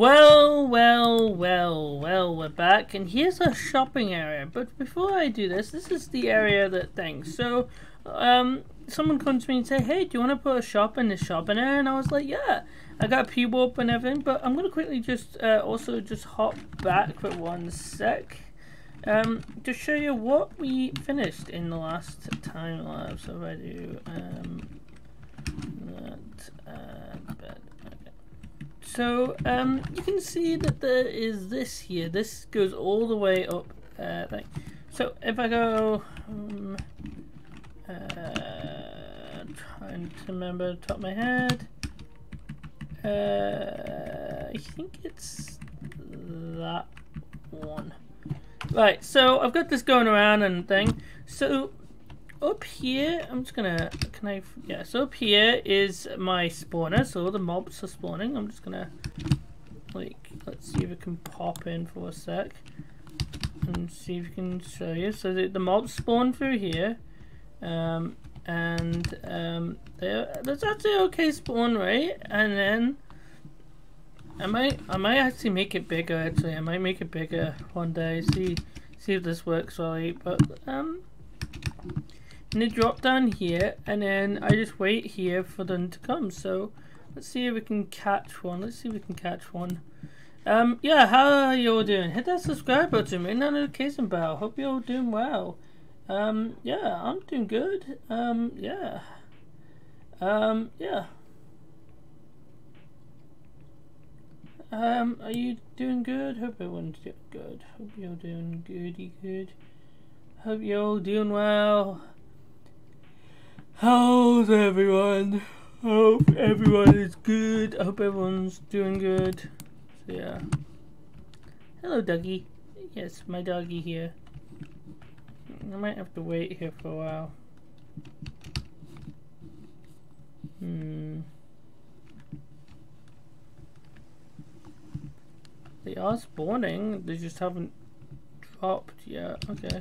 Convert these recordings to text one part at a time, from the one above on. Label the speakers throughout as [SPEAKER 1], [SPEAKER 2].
[SPEAKER 1] Well, well, well, well, we're back, and here's a shopping area. But before I do this, this is the area that things. So, um, someone comes to me and say, "Hey, do you want to put a shop in the shopping area?" And I was like, "Yeah." I got a P-warp and everything, but I'm gonna quickly just uh, also just hop back for one sec um, to show you what we finished in the last time lapse. So if I do um, that, uh, okay. So um, you can see that there is this here. This goes all the way up. Uh, like, so if I go, um, uh, trying to remember the top of my head. Uh, I think it's that one. Right, so I've got this going around and thing. So up here, I'm just gonna, can I, yeah, so up here is my spawner, so the mobs are spawning. I'm just gonna, like, let's see if it can pop in for a sec and see if we can show you. So the, the mobs spawn through here, um, and um, that's actually okay spawn rate, and then I might I might actually make it bigger actually I might make it bigger one day see see if this works right but um and they drop down here and then I just wait here for them to come. So let's see if we can catch one. Let's see if we can catch one. Um yeah how are you all doing? Hit that subscribe button ring that notification bell. Hope you're all doing well. Um yeah I'm doing good. Um yeah. Um yeah. Um, are you doing good? Hope everyone's doing good. Hope you're doing goody good. Hope you're all doing well. How's everyone? Hope everyone is good. I hope everyone's doing good. So yeah. Hello, Dougie. Yes, my doggy here. I might have to wait here for a while. Hmm. They are spawning, they just haven't dropped yet. Okay.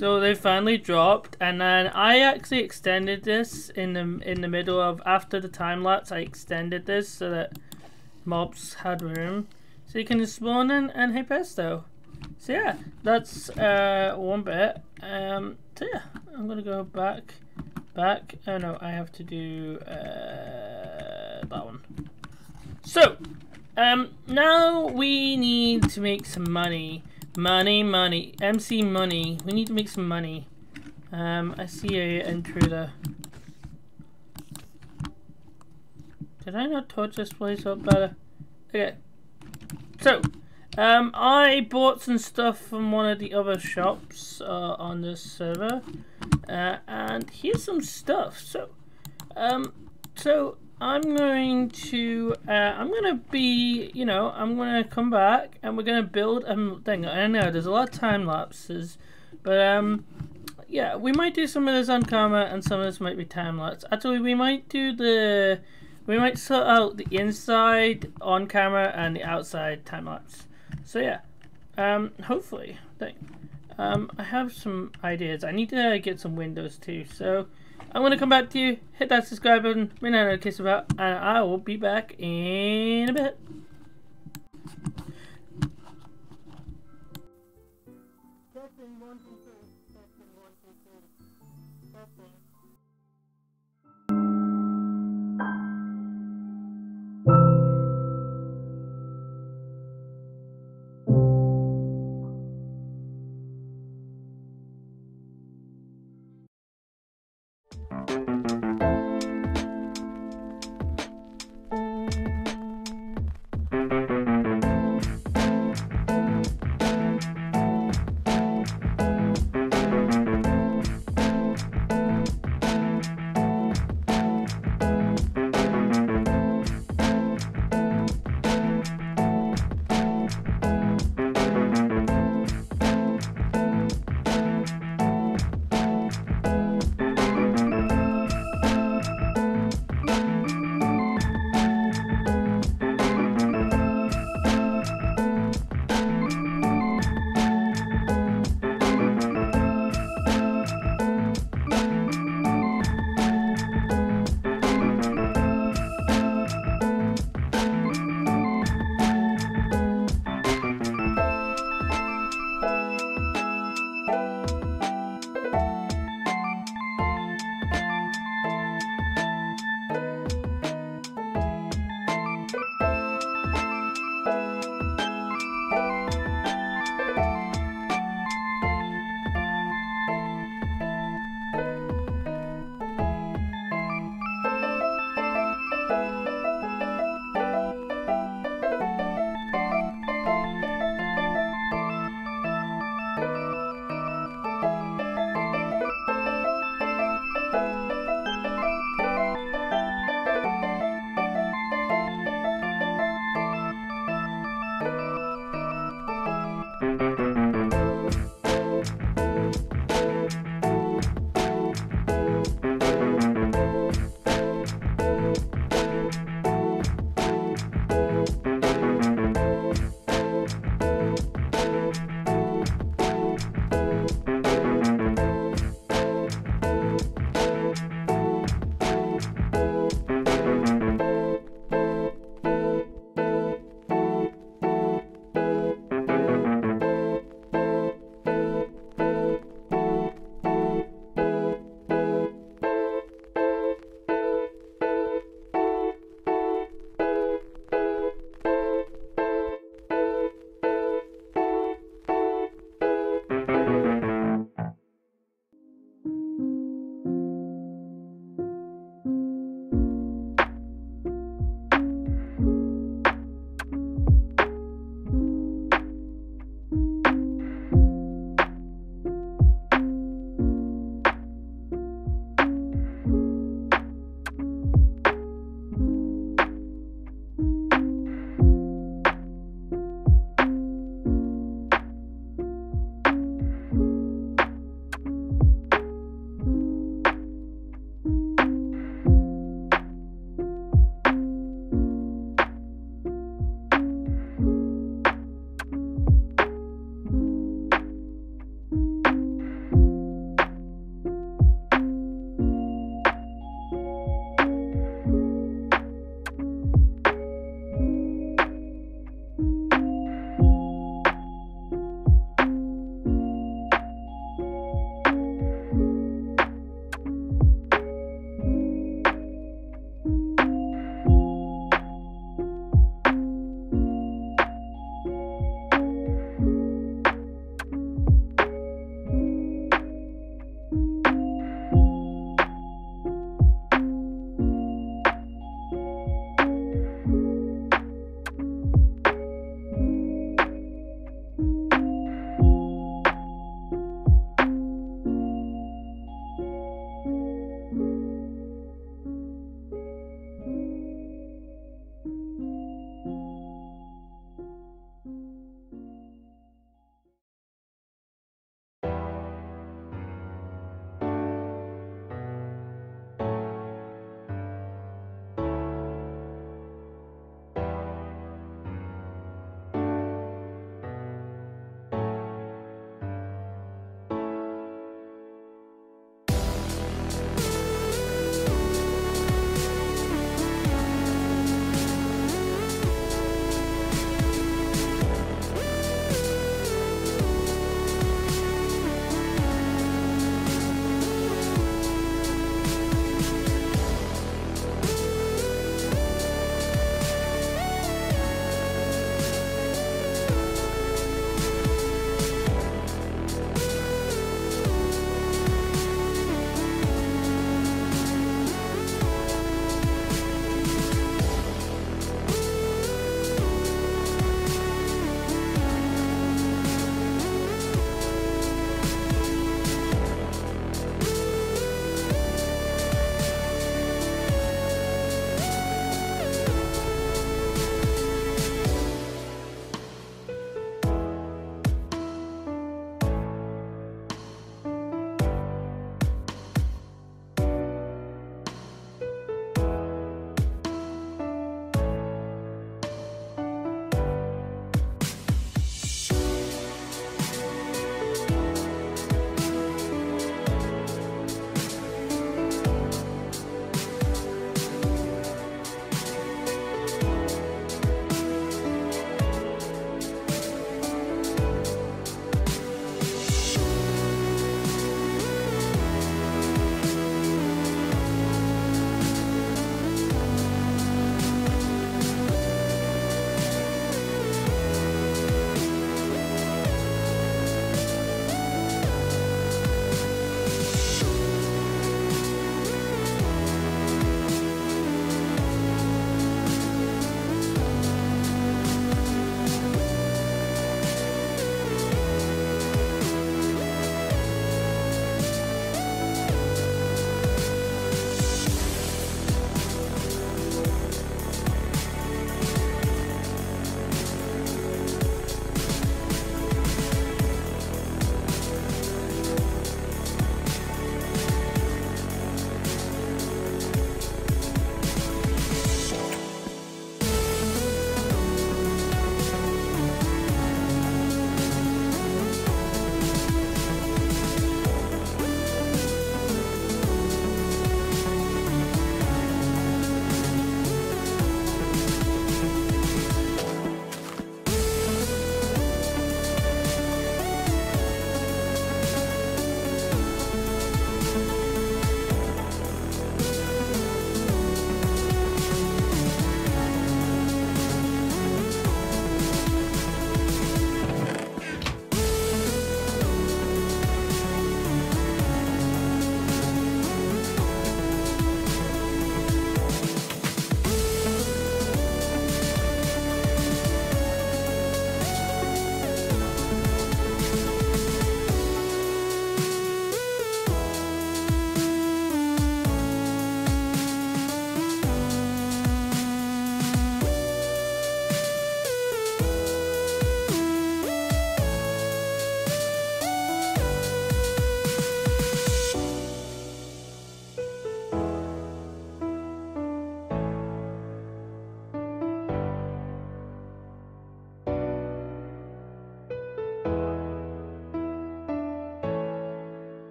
[SPEAKER 1] So they finally dropped, and then I actually extended this in the in the middle of after the time lapse. I extended this so that mobs had room, so you can just spawn in and hey pesto. So yeah, that's uh, one bit. Um, so yeah, I'm gonna go back, back. Oh no, I have to do uh, that one. So, um, now we need to make some money. Money, money. MC money. We need to make some money. Um, I see a intruder. Did I not touch this place up better? Okay. So, um, I bought some stuff from one of the other shops uh, on this server, uh, and here's some stuff. So, um, so I'm going to, uh, I'm gonna be, you know, I'm gonna come back and we're gonna build a thing. I know there's a lot of time lapses, but um, yeah, we might do some of this on camera and some of this might be time lapse. Actually, we might do the, we might sort out the inside on camera and the outside time lapse. So yeah, um, hopefully, um, I have some ideas. I need to get some windows too. So I'm gonna come back to you. Hit that subscribe button. Ring that notification bell, and I will be back in a bit.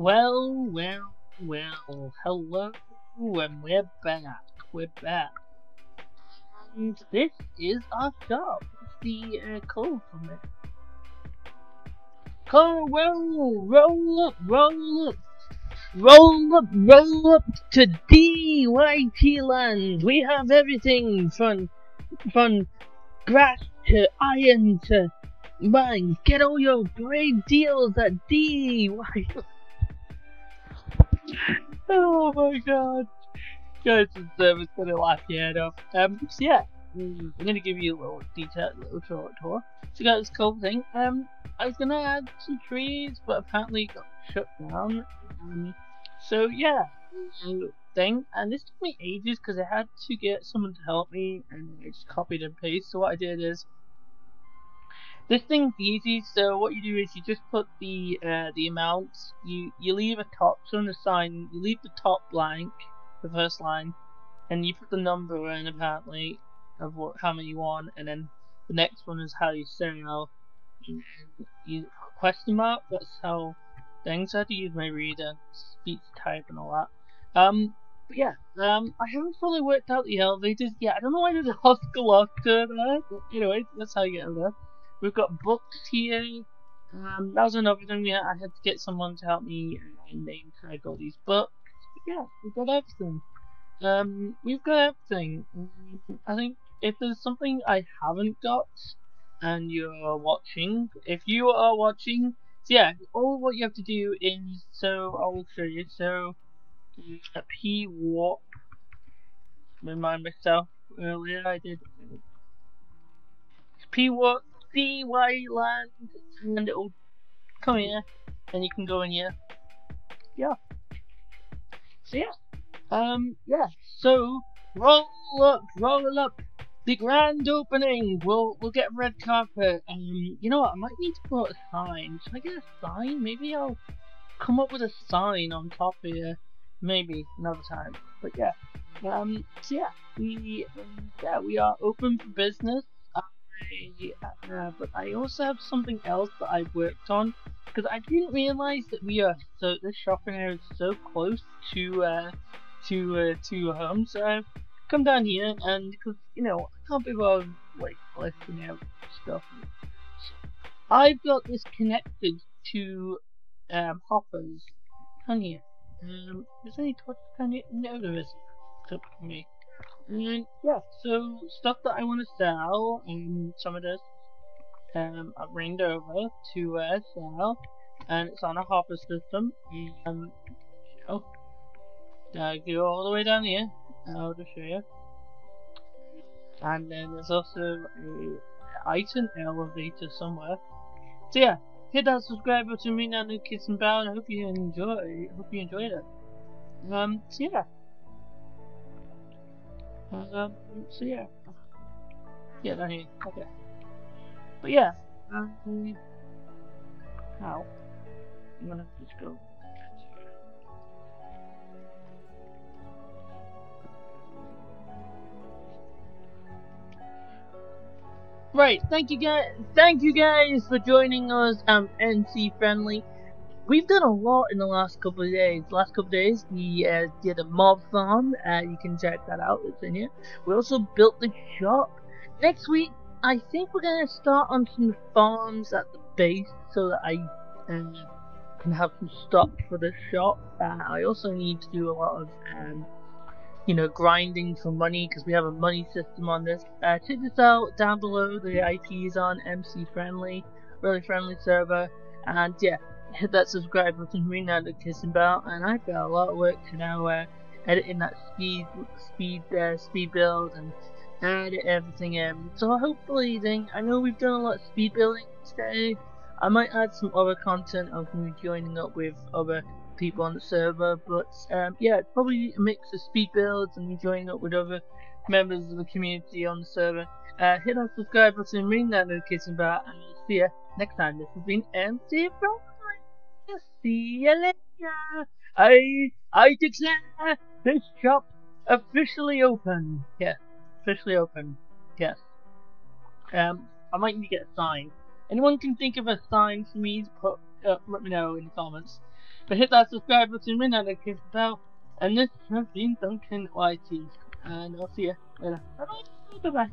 [SPEAKER 1] Well, well, well, hello, and we're back. We're back. And this is our shop. The uh, code from it. Come roll, roll up, roll up, roll up, roll up to DYT land. We have everything from from grass to iron to mine. Get all your great deals at DYT. oh my god. Guys, I was gonna laugh your head off. Um, so yeah, I'm gonna give you a little detail, a little short tour. So got this cool thing. Um, I was gonna add some trees, but apparently got shut down. Um, so yeah, thing, and this took me ages because I had to get someone to help me, and I just copied and pasted. So what I did is this thing's easy, so what you do is you just put the uh, the amounts, you, you leave a top, so on the sign, you leave the top blank, the first line, and you put the number in apparently of what how many you want, and then the next one is how you sell, you question mark, that's how things, I had to use my reader, speech type and all that. Um, but yeah, um, I haven't fully worked out the elevators yet, I don't know why there's a Oscillator there, anyway, that's how you get over there. We've got books here. Um, that was another thing. Yeah, I had to get someone to help me and name tag all these books. But yeah, we've got everything. Um, we've got everything. I think if there's something I haven't got and you're watching, if you are watching, so yeah, all what you have to do is so I'll show you. So a P warp. Remind myself earlier I did P warp see why land and it'll come here and you can go in here. Yeah. So yeah. Um yeah. So roll up, roll up. The grand opening. We'll we'll get red carpet. Um you know what, I might need to put a sign. Should I get a sign? Maybe I'll come up with a sign on top here. Maybe another time. But yeah. Um so yeah, we um, yeah, we are open for business. But I also have something else that I worked on because I didn't realize that we are so this shopping area is so close to uh, to uh, to home. So I've come down here and because you know I can't be bothered like collecting out stuff. I've got this connected to um, hoppers. Can you? Um, is any torches Can you? No, there isn't. Except for me. And yeah, so stuff that I want to sell, and some of this um, I've ringed over to uh, sell, and it's on a hopper system. Um, so, uh, go all the way down here, I'll just show you. And then there's also a item elevator somewhere. So yeah, hit that subscribe button, ring that notification bell, and I hope you enjoy. Hope you enjoyed it. Um, so yeah. Um, so yeah. Yeah, down here. Okay. But yeah, um, how? I'm gonna just go. Right, thank you guys, thank you guys for joining us, um, MC Friendly. We've done a lot in the last couple of days. Last couple of days, we uh, did a mob farm. Uh, you can check that out. It's in here. We also built the shop. Next week, I think we're gonna start on some farms at the base so that I um, can have some stock for the shop. Uh, I also need to do a lot of, um, you know, grinding for money because we have a money system on this. Uh, check this out down below. The IP is on MC Friendly, really friendly server, and yeah hit that subscribe button, ring that notification bell, and I've got a lot of work to now uh, editing that speed speed uh, speed build and edit everything in. So hopefully, then I know we've done a lot of speed building today. I might add some other content of me joining up with other people on the server, but um, yeah, probably a mix of speed builds and me joining up with other members of the community on the server. Uh, hit that subscribe button, ring that notification bell, and I'll see you next time. This has been MC from See you later. I I declare this shop officially open. Yes, officially open. Yes. Um, I might need to get a sign. Anyone can think of a sign for me to put? Uh, let me know in the comments. But hit that subscribe button, ring that notification bell. And this has been Duncan YT. And I'll see you later. Bye bye. Bye bye.